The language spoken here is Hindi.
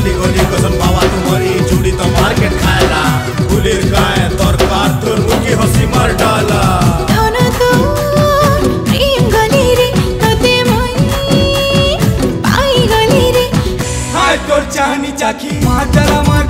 होली होली कसम बाबा तुम्हारी जुड़ी तो मार्केट खाएला फुलिर गाय तोर कार तोर मुकी हँसी मार डाला। चाहनी चाखी मार डाला। मार